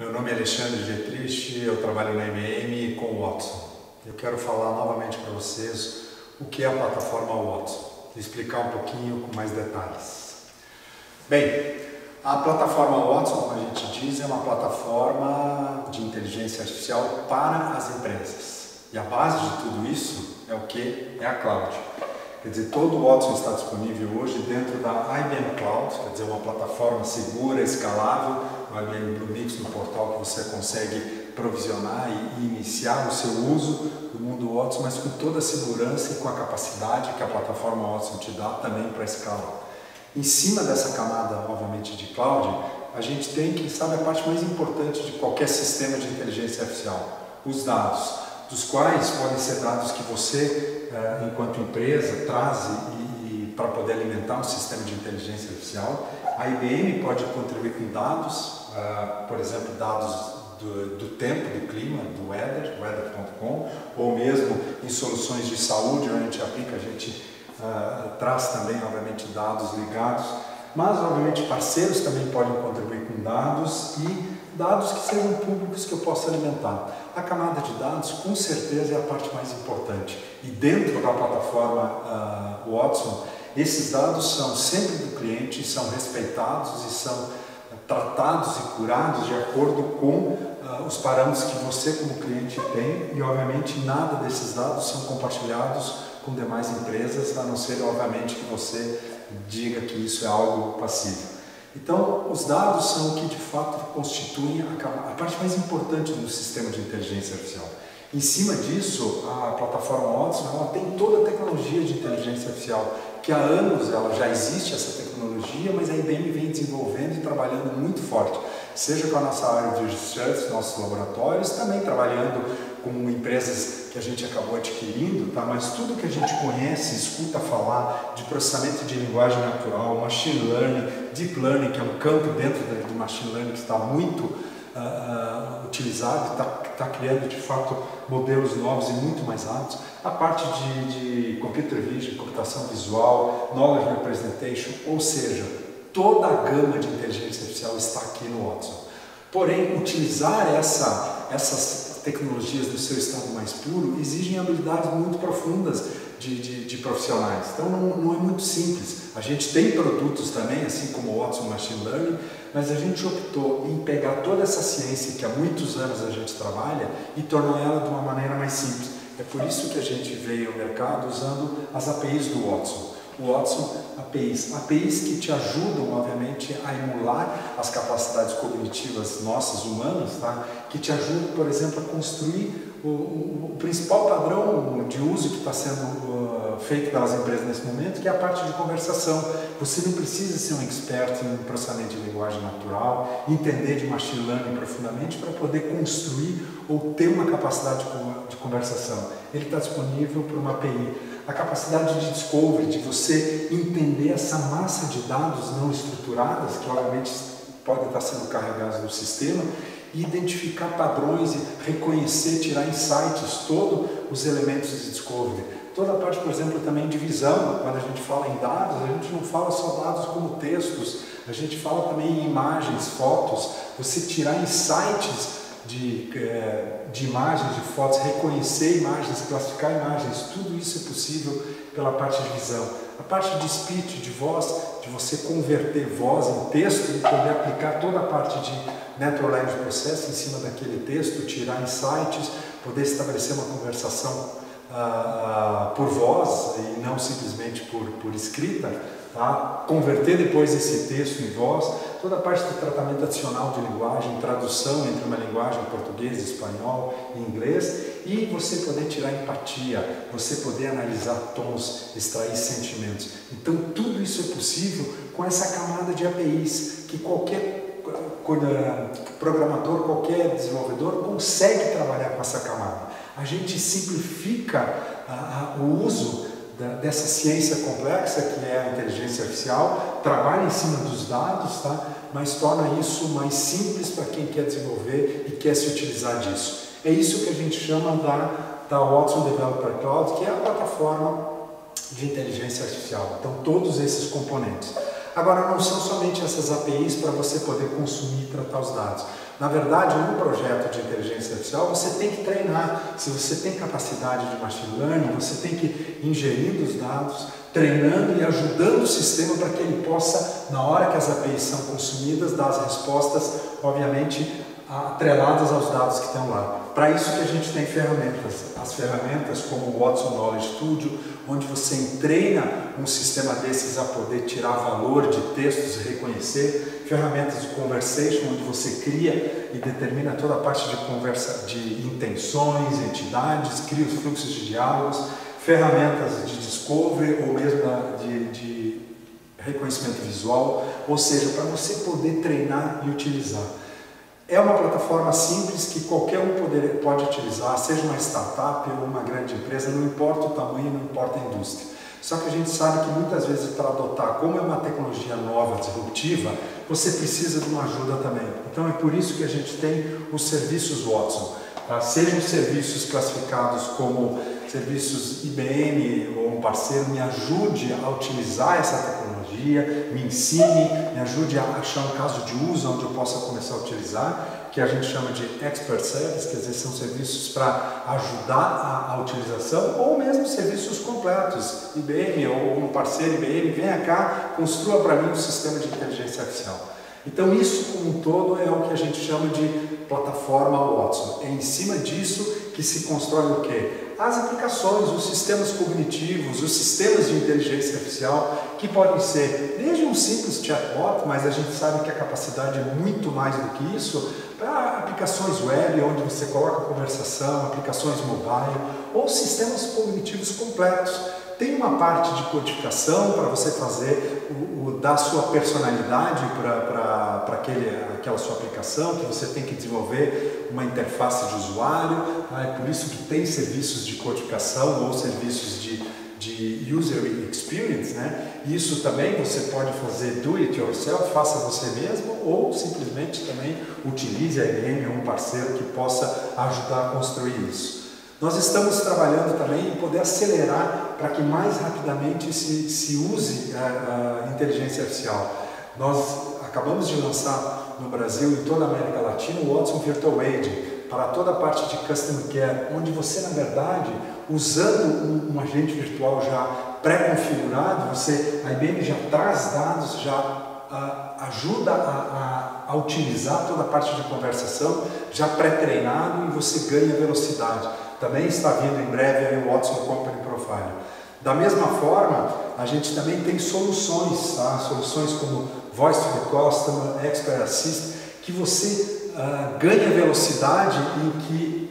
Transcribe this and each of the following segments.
Meu nome é Alexandre Dietrich, eu trabalho na IBM com o Watson. Eu quero falar novamente para vocês o que é a plataforma Watson, explicar um pouquinho com mais detalhes. Bem, a plataforma Watson, como a gente diz, é uma plataforma de inteligência artificial para as empresas. E a base de tudo isso é o que? É a cloud. Quer dizer, todo o Watson está disponível hoje dentro da IBM Cloud, quer dizer, uma plataforma segura, escalável, o IBM Bluemix no portal que você consegue provisionar e, iniciar o seu uso do mundo Watson, mas com toda a segurança e com a capacidade que a plataforma Watson te dá também para escalar. Em cima dessa camada, obviamente, de cloud, a gente tem, quem sabe, a parte mais importante de qualquer sistema de inteligência artificial, os dados dos quais podem ser dados que você, eh, enquanto empresa, traz para poder alimentar um sistema de inteligência artificial. A IBM pode contribuir com dados, eh, por exemplo, dados do, do, tempo, do clima, do weather, weather.com, ou mesmo em soluções de saúde, onde a gente aplica, a gente uh, traz também, obviamente, dados ligados, mas, obviamente, parceiros também podem contribuir com dados e dados que sejam públicos que eu possa alimentar. A camada de dados, com certeza, é a parte mais importante. E dentro da plataforma uh, Watson, esses dados são sempre do cliente, são respeitados e são tratados e curados de acordo com uh, os parâmetros que você como cliente tem e obviamente nada desses dados são compartilhados com demais empresas, a não ser obviamente que você diga que isso é algo passivo. Então, os dados são o que de fato constituem a, a parte mais importante do sistema de inteligência artificial. Em cima disso, a plataforma Watson ela tem toda a tecnologia de inteligência artificial, que há anos ela já existe essa tecnologia, mas a IBM vem desenvolvendo e trabalhando muito forte, seja com a nossa área de research, nossos laboratórios, também trabalhando com empresas que a gente acabou adquirindo, tá? mas tudo que a gente conhece, escuta falar de processamento de linguagem natural, machine learning, deep learning, que é um campo dentro do machine learning que está muito uh, utilizado, está tá criando de fato modelos novos e muito mais altos. A parte de, de computer vision, computação visual, knowledge representation, ou seja, toda a gama de inteligência artificial está aqui no Watson. Porém, utilizar essa, essas tecnologias do seu estado mais puro exigem habilidades muito profundas de, de, de profissionais. Então não, não, é muito simples. A gente tem produtos também, assim como o Watson Machine Learning, mas a gente optou em pegar toda essa ciência que há muitos anos a gente trabalha e tornar ela de uma maneira mais simples. É por isso que a gente veio ao mercado usando as APIs do Watson. O Watson APIs, APIs que te ajudam, obviamente, a emular as capacidades cognitivas nossas, humanas, tá? que te ajudam, por exemplo, a construir o, o, o principal padrão de uso que está sendo uh, feito pelas empresas nesse momento, que é a parte de conversação. Você não precisa ser um expert em processamento de linguagem natural, entender de machine learning profundamente para poder construir ou ter uma capacidade de conversação. Ele está disponível por uma API a capacidade de discovery, de você entender essa massa de dados não estruturadas, que obviamente podem estar sendo carregados no sistema, e identificar padrões, e reconhecer, tirar insights, todos os elementos de discovery. Toda a parte, por exemplo, também de visão, quando a gente fala em dados, a gente não fala só dados como textos, a gente fala também em imagens, fotos, você tirar insights de, é, de imagens, de fotos, reconhecer imagens, classificar imagens, tudo isso é possível pela parte de visão. A parte de speech, de voz, de você converter voz em texto e poder aplicar toda a parte de Natural Language Processing em cima daquele texto, tirar insights, poder estabelecer uma conversação ah, por voz e não simplesmente por, por escrita, tá? converter depois esse texto em voz, toda a parte do tratamento adicional de linguagem, tradução entre uma linguagem português, espanhol e inglês, e você poder tirar empatia, você poder analisar tons, extrair sentimentos. Então tudo isso é possível com essa camada de APIs que qualquer programador, qualquer desenvolvedor consegue trabalhar com essa camada. A gente simplifica a, a, o uso da, dessa ciência complexa que é a inteligência artificial, trabalha em cima dos dados, tá? mas torna isso mais simples para quem quer desenvolver e quer se utilizar disso. É isso que a gente chama da, da Watson Developer Cloud, que é a plataforma de inteligência artificial. Então, todos esses componentes. Agora, não são somente essas APIs para você poder consumir e tratar os dados. Na verdade, no projeto de inteligência artificial, você tem que treinar. Se você tem capacidade de machine learning, você tem que ingerindo os dados, treinando e ajudando o sistema para que ele possa, na hora que as APIs são consumidas, dar as respostas, obviamente, atreladas aos dados que estão lá. Para isso que a gente tem ferramentas, as ferramentas como o Watson Knowledge Studio, onde você treina um sistema desses a poder tirar valor de textos e reconhecer, ferramentas de conversation, onde você cria e determina toda a parte de conversa de intenções, entidades, cria os fluxos de diálogos, ferramentas de discovery ou mesmo de, de reconhecimento visual, ou seja, para você poder treinar e utilizar. É uma plataforma simples que qualquer um poder, pode utilizar, seja uma startup ou uma grande empresa, não importa o tamanho, não importa a indústria. Só que a gente sabe que muitas vezes para adotar, como é uma tecnologia nova, disruptiva, você precisa de uma ajuda também. Então é por isso que a gente tem os serviços Watson. Tá? Sejam serviços classificados como serviços IBM ou um parceiro, me ajude a utilizar essa tecnologia, me ensine, me ajude a achar um caso de uso onde eu possa começar a utilizar, que a gente chama de expert service, quer dizer, são serviços para ajudar a, a, utilização, ou mesmo serviços completos. IBM ou um parceiro IBM, venha cá, construa para mim um sistema de inteligência artificial. Então isso como um todo é o que a gente chama de plataforma Watson. É em cima disso que se constrói o quê? As aplicações, os sistemas cognitivos, os sistemas de inteligência artificial, que podem ser desde um simples chatbot, mas a gente sabe que a capacidade é muito mais do que isso, para aplicações web, onde você coloca conversação, aplicações mobile, ou sistemas cognitivos completos. Tem uma parte de codificação para você fazer, o, o, dar sua personalidade para aquela sua aplicação, que você tem que desenvolver uma interface de usuário. Tá? É por isso que tem serviços de codificação ou serviços de, de user experience. Né? Isso também você pode fazer do it yourself, faça você mesmo, ou simplesmente também utilize a IBM ou um parceiro que possa ajudar a construir isso. Nós estamos trabalhando também em poder acelerar para que mais rapidamente se, se use a, a, inteligência artificial. Nós acabamos de lançar no Brasil e toda a América Latina o Watson Virtual Agent para toda a parte de Customer Care, onde você, na verdade, usando um, um agente virtual já pré-configurado, você, a IBM já traz dados, já a, ajuda a, a, a utilizar toda a parte de conversação, já pré-treinado e você ganha velocidade. Também está vindo em breve o Watson Company Profile. Da mesma forma, a gente também tem soluções, tá? soluções como Voice to the Customer, Expert Assist, que você uh, ganha velocidade em que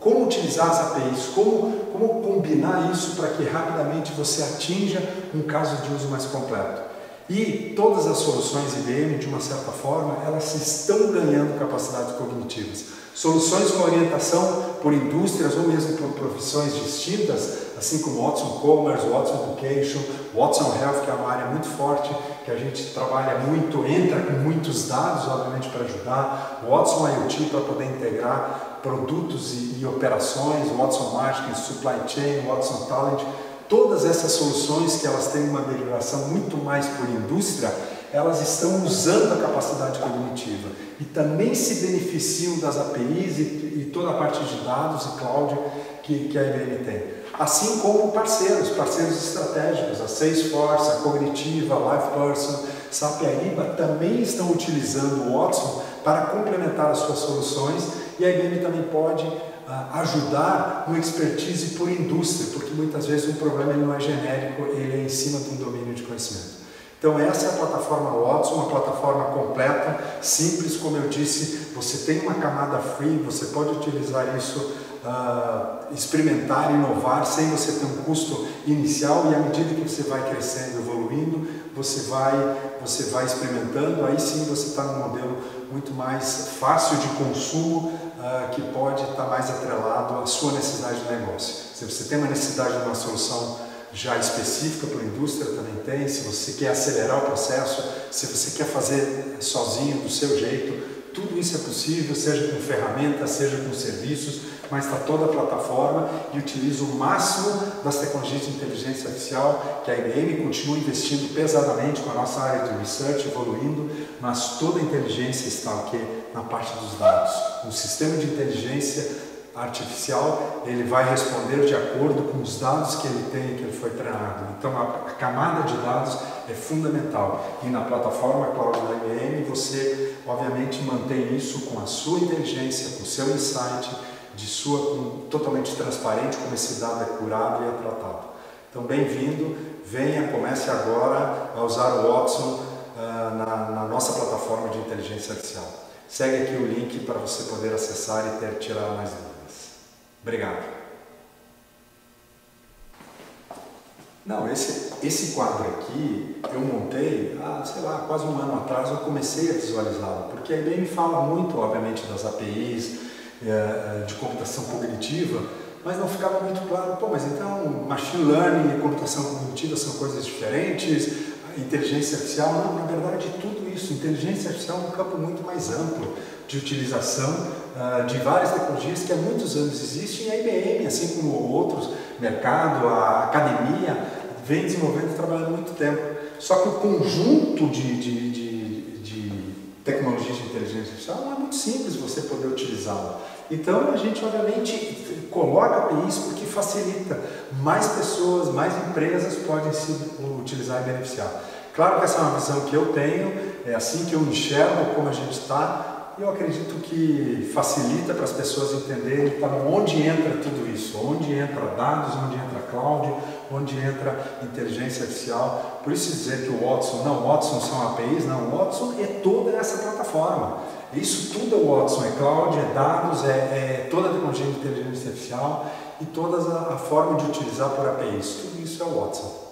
como utilizar as APIs, como, como combinar isso para que rapidamente você atinja um caso de uso mais completo. E todas as soluções IBM, de uma certa forma, elas estão ganhando capacidades cognitivas. Soluções com orientação por indústrias ou mesmo por profissões distintas, assim como Watson Commerce, Watson Education, Watson Health, que é uma área muito forte, que a gente trabalha muito, entra com muitos dados, obviamente, para ajudar, Watson IoT para poder integrar produtos e, e operações, Watson Marketing, Supply Chain, Watson Talent, todas essas soluções que elas têm uma derivação muito mais por indústria, elas estão usando a capacidade cognitiva. E também se beneficiam das APIs e, e toda a parte de dados e cloud que, que, a IBM tem. Assim como parceiros, parceiros estratégicos, a Salesforce, a Cognitiva, a LivePerson, SAP Ariba também estão utilizando o Watson para complementar as suas soluções e a IBM também pode uh, ajudar no expertise por indústria, porque muitas vezes um problema não é genérico, ele é em cima de um domínio de conhecimento. Então essa é a plataforma Watson, uma plataforma completa, simples, como eu disse, você tem uma camada free, você pode utilizar isso, uh, experimentar, inovar, sem você ter um custo inicial e à medida que você vai crescendo, evoluindo, você vai, você vai experimentando, aí sim você está num modelo muito mais fácil de consumo, uh, que pode estar tá mais atrelado à sua necessidade de negócio. Se você tem uma necessidade de uma solução já específica para a indústria também tem, se você quer acelerar o processo, se você quer fazer sozinho, do seu jeito, tudo isso é possível, seja com ferramentas, seja com serviços, mas está toda a plataforma e utiliza o máximo das tecnologias de inteligência artificial que a IBM continua investindo pesadamente com a nossa área de research evoluindo, mas toda a inteligência está aqui na parte dos dados. O sistema de inteligência artificial ele vai responder de acordo com os dados que ele tem, que ele foi treinado. Então a, camada de dados é fundamental e na plataforma cloud IBM você obviamente mantém isso com a sua inteligência, com o seu insight, de sua totalmente transparente como esse dado é curado e é tratado. Então bem-vindo, venha, comece agora a usar o Watson uh, na, na nossa plataforma de inteligência artificial. Segue aqui o link para você poder acessar e ter tirar mais dúvidas. Obrigado. Não, esse, esse quadro aqui eu montei, há, sei lá, quase um ano atrás eu comecei a visualizá-lo, porque a IBM fala muito, obviamente, das APIs, é, é, de computação cognitiva, mas não ficava muito claro, pô, mas então machine learning e computação cognitiva são coisas diferentes, inteligência artificial, não, na verdade tudo isso, inteligência artificial é um campo muito mais amplo de utilização uh, de várias tecnologias que há muitos anos existem e a IBM, assim como outros, mercado, a academia, vem desenvolvendo e trabalhando muito tempo. Só que o conjunto de, de, de, de tecnologias de inteligência artificial não é muito simples você poder utilizá-la. Então a gente obviamente coloca APIs porque facilita. Mais pessoas, mais empresas podem se utilizar e beneficiar. Claro que essa é uma visão que eu tenho, é assim que eu enxergo como a gente está, eu acredito que facilita para as pessoas entenderem para onde entra tudo isso, onde entra dados, onde entra cloud, onde entra inteligência artificial. Por isso dizer que o Watson, não, Watson são APIs, não, o Watson é toda essa plataforma. Isso tudo é o Watson, é cloud, é dados, é, é toda a tecnologia de inteligência artificial e toda a, a forma de utilizar por APIs. Tudo isso é Watson.